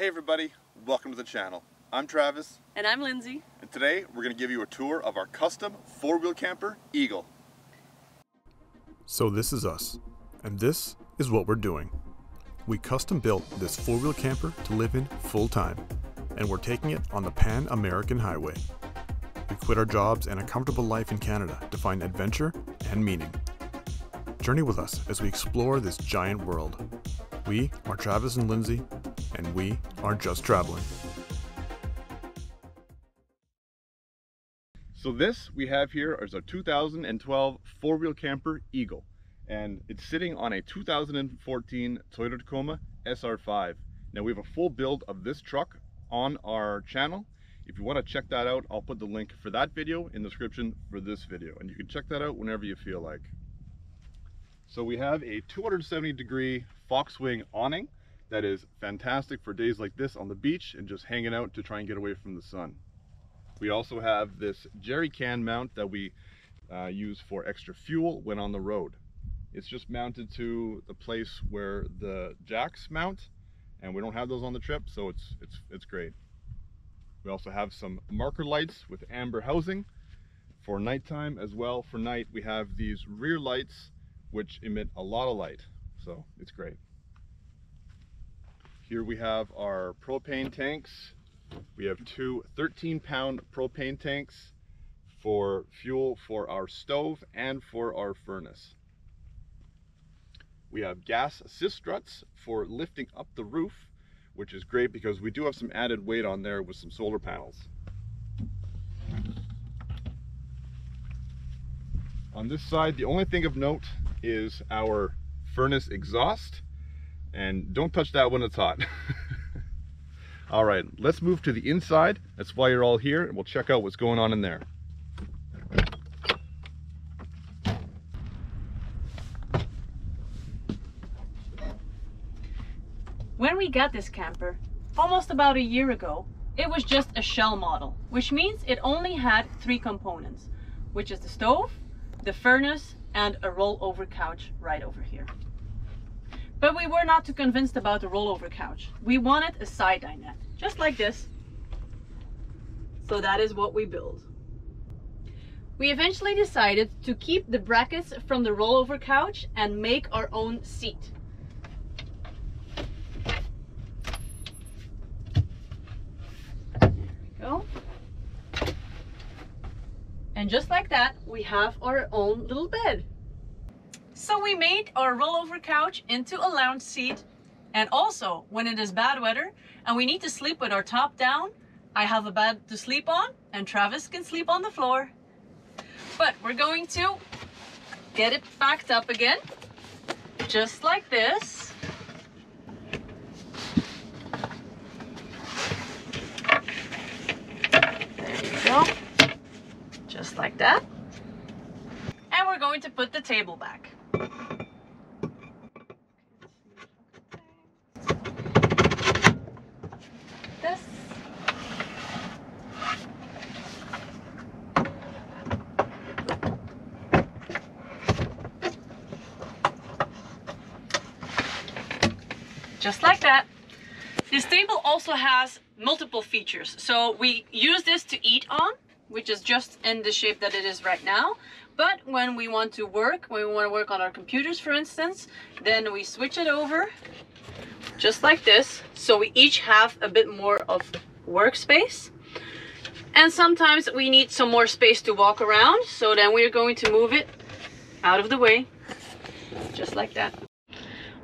Hey everybody, welcome to the channel. I'm Travis, And I'm Lindsay. and today we're going to give you a tour of our custom four-wheel camper, Eagle. So this is us, and this is what we're doing. We custom built this four-wheel camper to live in full time, and we're taking it on the Pan American Highway. We quit our jobs and a comfortable life in Canada to find adventure and meaning. Journey with us as we explore this giant world. We are Travis and Lindsay, and we are just traveling. So this we have here is a 2012 four-wheel camper, Eagle. And it's sitting on a 2014 Toyota Tacoma SR5. Now we have a full build of this truck on our channel. If you want to check that out, I'll put the link for that video in the description for this video. And you can check that out whenever you feel like. So we have a 270 degree Foxwing awning that is fantastic for days like this on the beach and just hanging out to try and get away from the sun. We also have this jerry can mount that we uh, use for extra fuel when on the road. It's just mounted to the place where the jacks mount and we don't have those on the trip so it's it's it's great. We also have some marker lights with amber housing for nighttime as well. For night we have these rear lights which emit a lot of light so it's great. Here we have our propane tanks we have two 13 pound propane tanks for fuel for our stove and for our furnace. We have gas assist struts for lifting up the roof, which is great because we do have some added weight on there with some solar panels. On this side, the only thing of note is our furnace exhaust. And don't touch that when it's hot. All right, let's move to the inside. That's why you're all here, and we'll check out what's going on in there. When we got this camper, almost about a year ago, it was just a shell model, which means it only had three components, which is the stove, the furnace, and a rollover couch right over here. But we were not too convinced about the rollover couch. We wanted a side dinette, just like this. So that is what we built. We eventually decided to keep the brackets from the rollover couch and make our own seat. There we go. And just like that, we have our own little bed. So we made our rollover couch into a lounge seat. And also, when it is bad weather and we need to sleep with our top down, I have a bed to sleep on and Travis can sleep on the floor. But we're going to get it backed up again, just like this. There you go. Just like that. And we're going to put the table back. Just like that. This table also has multiple features. So we use this to eat on, which is just in the shape that it is right now. But when we want to work, when we want to work on our computers, for instance, then we switch it over just like this. So we each have a bit more of workspace. And sometimes we need some more space to walk around. So then we're going to move it out of the way, just like that.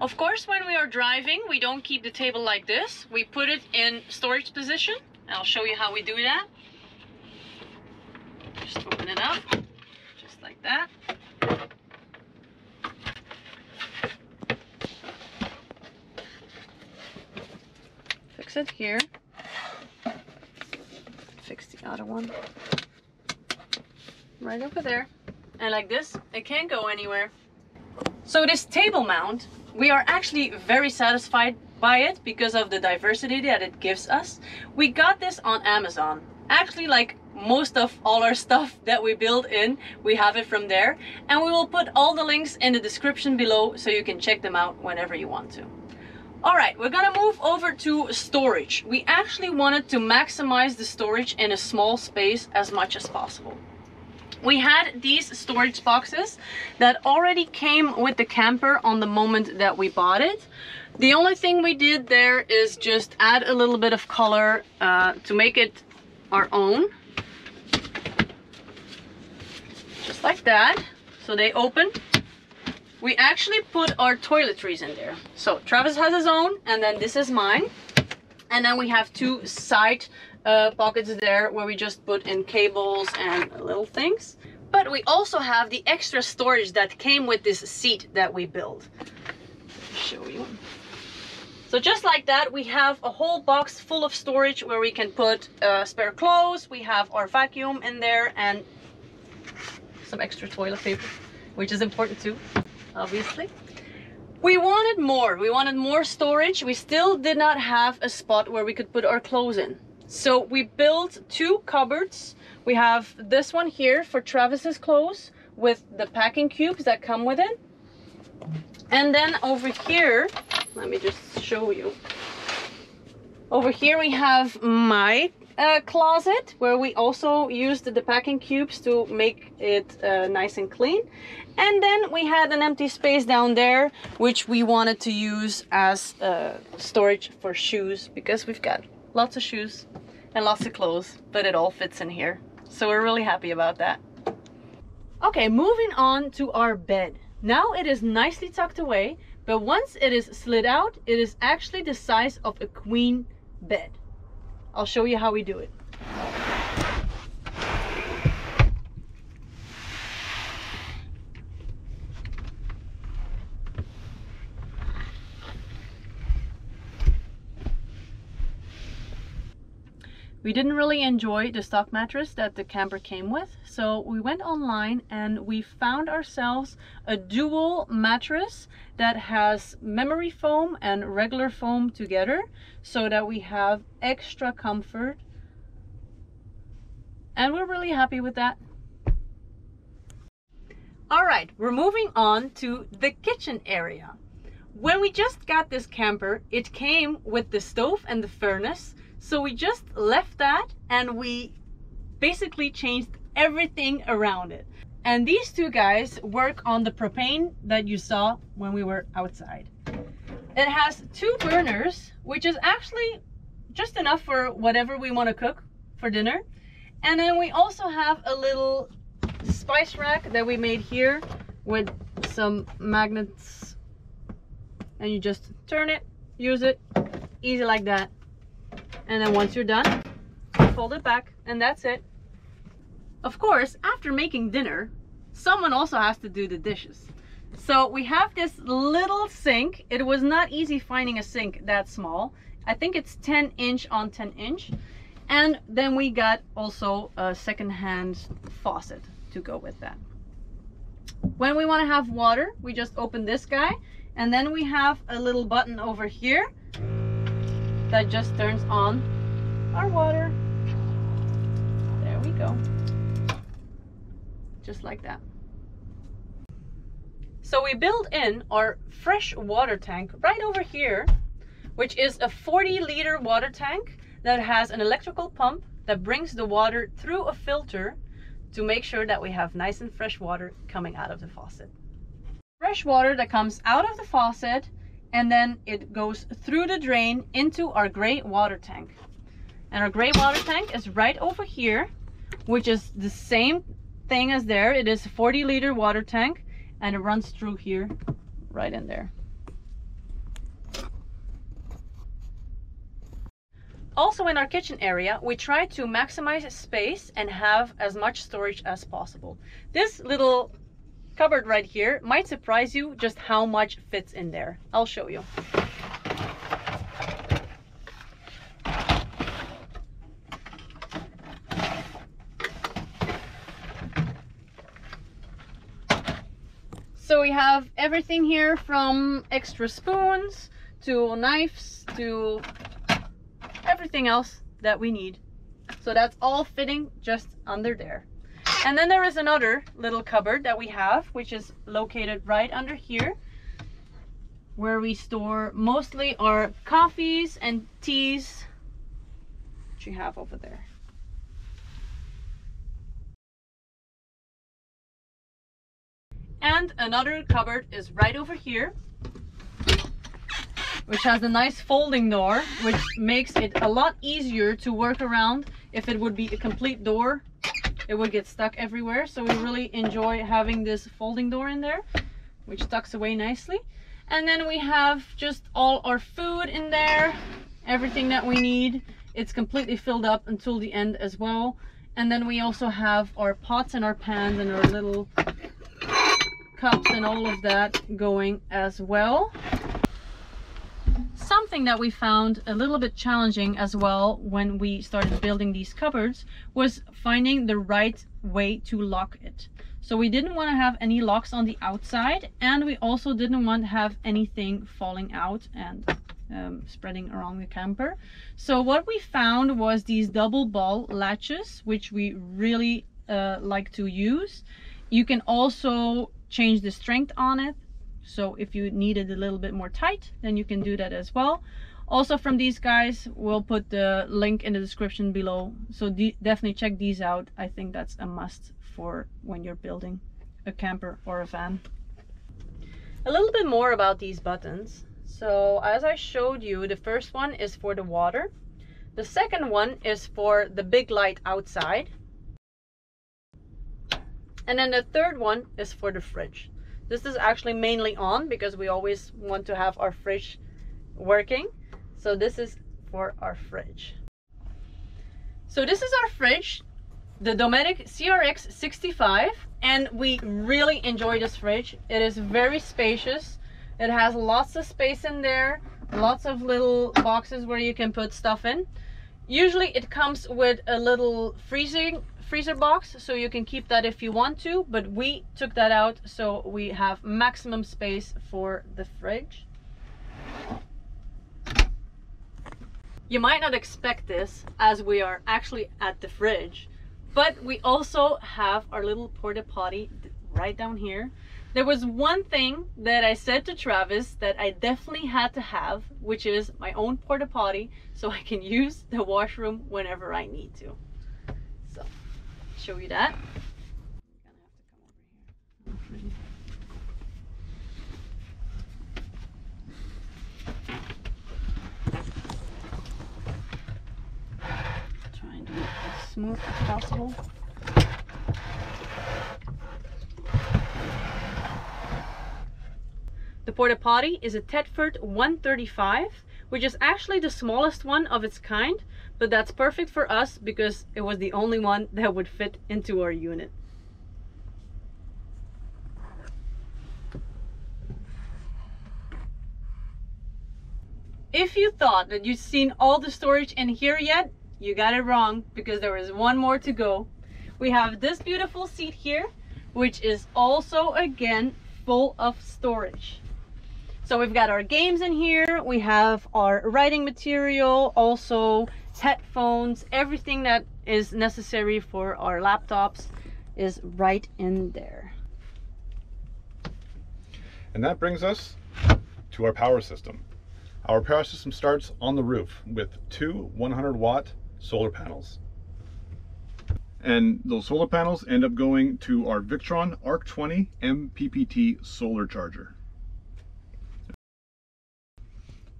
Of course, when we are driving, we don't keep the table like this. We put it in storage position. I'll show you how we do that. Just open it up, just like that. Fix it here. Fix the other one. Right over there. And like this, it can't go anywhere. So this table mount, we are actually very satisfied by it because of the diversity that it gives us. We got this on Amazon. Actually, like most of all our stuff that we build in, we have it from there. And we will put all the links in the description below so you can check them out whenever you want to. All right, we're gonna move over to storage. We actually wanted to maximize the storage in a small space as much as possible. We had these storage boxes that already came with the camper on the moment that we bought it. The only thing we did there is just add a little bit of color uh, to make it our own. Just like that. So they open we actually put our toiletries in there. So Travis has his own and then this is mine. And then we have two side uh, pockets there where we just put in cables and little things. But we also have the extra storage that came with this seat that we built. Show you. So just like that, we have a whole box full of storage where we can put uh, spare clothes. We have our vacuum in there and some extra toilet paper, which is important too obviously. We wanted more. We wanted more storage. We still did not have a spot where we could put our clothes in. So we built two cupboards. We have this one here for Travis's clothes with the packing cubes that come with it. And then over here, let me just show you. Over here we have my uh, closet where we also used the packing cubes to make it uh, nice and clean. And then we had an empty space down there, which we wanted to use as uh, storage for shoes because we've got lots of shoes and lots of clothes, but it all fits in here. So we're really happy about that. Okay, moving on to our bed. Now it is nicely tucked away, but once it is slid out, it is actually the size of a queen bed. I'll show you how we do it. We didn't really enjoy the stock mattress that the camper came with, so we went online and we found ourselves a dual mattress that has memory foam and regular foam together so that we have extra comfort. And we're really happy with that. All right, we're moving on to the kitchen area. When we just got this camper, it came with the stove and the furnace, so we just left that and we basically changed everything around it. And these two guys work on the propane that you saw when we were outside. It has two burners, which is actually just enough for whatever we want to cook for dinner. And then we also have a little spice rack that we made here with some magnets. And you just turn it, use it, easy like that. And then once you're done, fold it back and that's it. Of course, after making dinner, someone also has to do the dishes. So we have this little sink. It was not easy finding a sink that small. I think it's 10 inch on 10 inch. And then we got also a second-hand faucet to go with that. When we want to have water, we just open this guy. And then we have a little button over here that just turns on our water. There we go. Just like that. So we built in our fresh water tank right over here, which is a 40 liter water tank that has an electrical pump that brings the water through a filter to make sure that we have nice and fresh water coming out of the faucet. Fresh water that comes out of the faucet and then it goes through the drain into our gray water tank. And our gray water tank is right over here, which is the same thing as there. It is a 40 liter water tank and it runs through here, right in there. Also in our kitchen area, we try to maximize space and have as much storage as possible. This little cupboard right here might surprise you just how much fits in there. I'll show you. So we have everything here from extra spoons to knives to everything else that we need. So that's all fitting just under there. And then there is another little cupboard that we have, which is located right under here. where we store mostly our coffees and teas which you have over there. And another cupboard is right over here which has a nice folding door which makes it a lot easier to work around if it would be a complete door it would get stuck everywhere. So we really enjoy having this folding door in there which tucks away nicely. And then we have just all our food in there everything that we need. It's completely filled up until the end as well. And then we also have our pots and our pans and our little cups and all of that going as well that we found a little bit challenging as well when we started building these cupboards was finding the right way to lock it. So we didn't want to have any locks on the outside and we also didn't want to have anything falling out and um, spreading around the camper. So what we found was these double ball latches, which we really uh, like to use. You can also change the strength on it so if you need it a little bit more tight, then you can do that as well. Also from these guys, we'll put the link in the description below. So definitely check these out. I think that's a must for when you're building a camper or a van. A little bit more about these buttons. So as I showed you, the first one is for the water. The second one is for the big light outside. And then the third one is for the fridge. This is actually mainly on because we always want to have our fridge working. So this is for our fridge. So this is our fridge, the Dometic CRX 65 and we really enjoy this fridge. It is very spacious. It has lots of space in there, lots of little boxes where you can put stuff in. Usually it comes with a little freezing freezer box so you can keep that if you want to but we took that out so we have maximum space for the fridge. You might not expect this as we are actually at the fridge but we also have our little porta potty right down here. There was one thing that I said to Travis that I definitely had to have which is my own porta potty so I can use the washroom whenever I need to show you that. Smooth as possible. The porta potty is a Thetford 135 which is actually the smallest one of its kind, but that's perfect for us because it was the only one that would fit into our unit. If you thought that you'd seen all the storage in here yet, you got it wrong because there is one more to go. We have this beautiful seat here, which is also again full of storage. So we've got our games in here. We have our writing material, also headphones, everything that is necessary for our laptops is right in there. And that brings us to our power system. Our power system starts on the roof with two 100 watt solar panels. And those solar panels end up going to our Victron ARC 20 MPPT solar charger.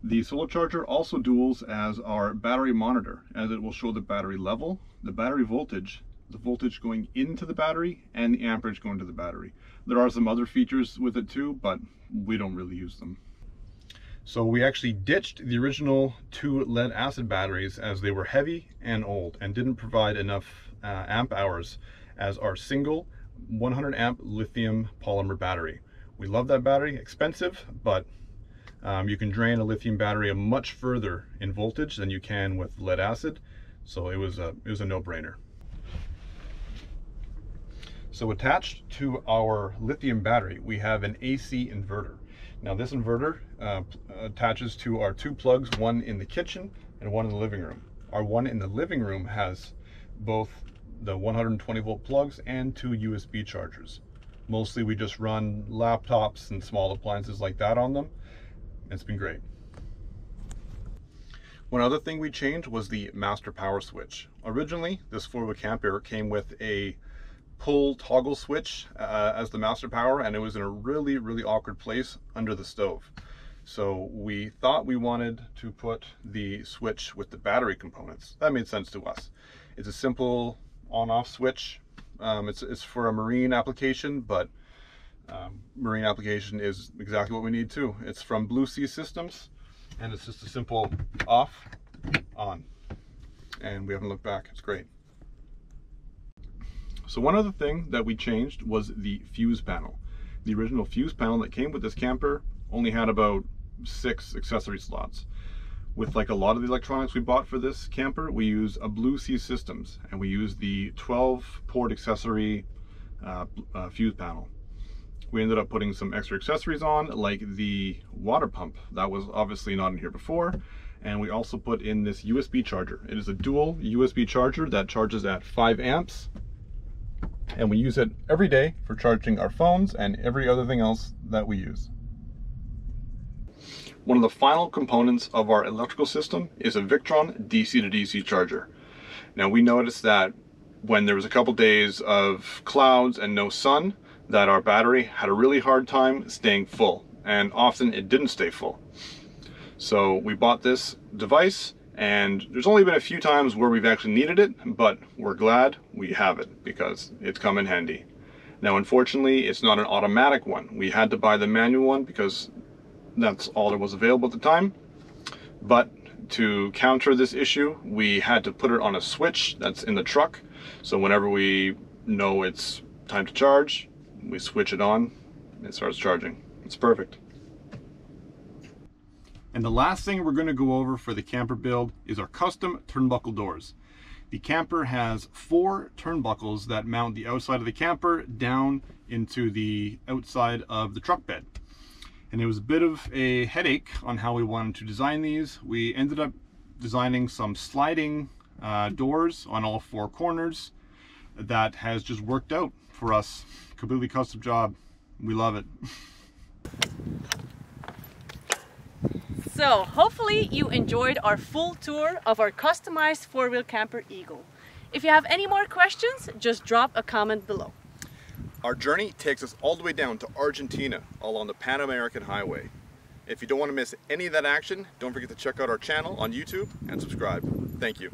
The solar charger also duals as our battery monitor as it will show the battery level, the battery voltage, the voltage going into the battery, and the amperage going to the battery. There are some other features with it too, but we don't really use them. So we actually ditched the original two lead acid batteries as they were heavy and old and didn't provide enough uh, amp hours as our single 100 amp lithium polymer battery. We love that battery, expensive, but um, you can drain a lithium battery a much further in voltage than you can with lead acid. So it was a, it was a no-brainer. So attached to our lithium battery, we have an AC inverter. Now this inverter uh, attaches to our two plugs, one in the kitchen and one in the living room. Our one in the living room has both the 120 volt plugs and two USB chargers. Mostly we just run laptops and small appliances like that on them It's been great. One other thing we changed was the master power switch. Originally, this four-wheel camper came with a pull toggle switch uh, as the master power and it was in a really, really awkward place under the stove. So we thought we wanted to put the switch with the battery components. That made sense to us. It's a simple on-off switch. Um, it's, it's for a marine application, but um, marine application is exactly what we need too. It's from Blue Sea Systems and it's just a simple off, on. And we haven't looked back, it's great. So one other thing that we changed was the fuse panel. The original fuse panel that came with this camper only had about six accessory slots. With like a lot of the electronics we bought for this camper, we use a Blue Sea Systems and we use the 12 port accessory uh, uh, fuse panel. We ended up putting some extra accessories on, like the water pump. That was obviously not in here before. And we also put in this USB charger. It is a dual USB charger that charges at 5 amps. And we use it every day for charging our phones and every other thing else that we use. One of the final components of our electrical system is a Victron DC to DC charger. Now we noticed that when there was a couple days of clouds and no sun, that our battery had a really hard time staying full and often it didn't stay full. So we bought this device and there's only been a few times where we've actually needed it, but we're glad we have it because it's come in handy. Now unfortunately it's not an automatic one. We had to buy the manual one because that's all that was available at the time. But to counter this issue, we had to put it on a switch that's in the truck. So whenever we know it's time to charge, we switch it on, it starts charging. It's perfect. And the last thing we're going to go over for the camper build is our custom turnbuckle doors. The camper has four turnbuckles that mount the outside of the camper down into the outside of the truck bed. And it was a bit of a headache on how we wanted to design these. We ended up designing some sliding uh, doors on all four corners that has just worked out for us completely custom job. We love it. So hopefully you enjoyed our full tour of our customized four-wheel camper Eagle. If you have any more questions, just drop a comment below. Our journey takes us all the way down to Argentina along the Pan American Highway. If you don't want to miss any of that action, don't forget to check out our channel on YouTube and subscribe. Thank you.